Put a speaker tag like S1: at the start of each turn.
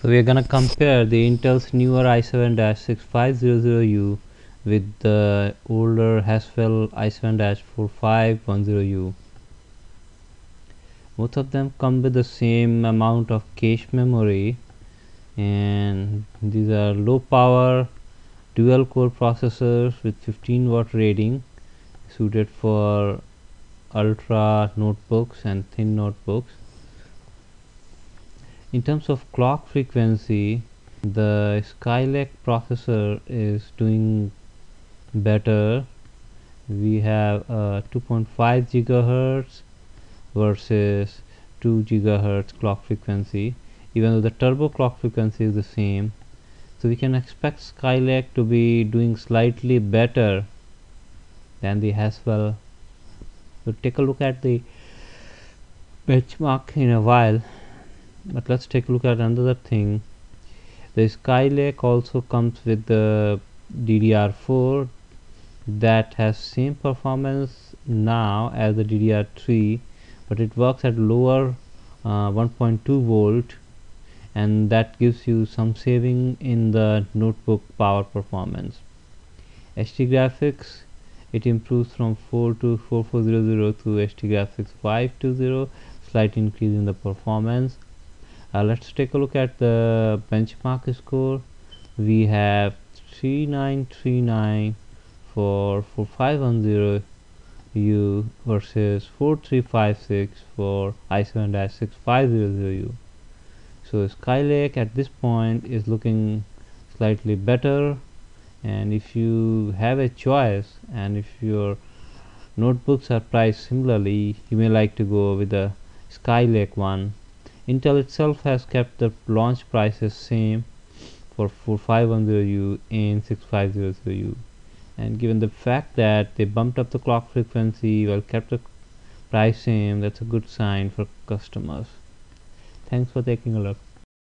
S1: So we are gonna compare the Intel's newer i7-6500U with the older Haswell i7-4510U. Both of them come with the same amount of cache memory and these are low power dual core processors with 15 watt rating suited for ultra notebooks and thin notebooks in terms of clock frequency the Skylake processor is doing better. We have uh, 2.5 gigahertz versus 2 gigahertz clock frequency. Even though the turbo clock frequency is the same so we can expect Skylake to be doing slightly better than the Haswell. So take a look at the benchmark in a while but let's take a look at another thing. The Skylake also comes with the DDR4 that has same performance now as the DDR3 but it works at lower uh, 1.2 volt and that gives you some saving in the notebook power performance. HD graphics it improves from 4 to 4400 to HD graphics 520 slight increase in the performance Uh, let's take a look at the benchmark score. We have 3939 for 4510 U versus 4356 for i7-6500U so Skylake at this point is looking slightly better. And if you have a choice and if your notebooks are priced similarly you may like to go with the Skylake one Intel itself has kept the launch prices same for 4510U and 6500U and given the fact that they bumped up the clock frequency while kept the price same that's a good sign for customers. Thanks for taking a look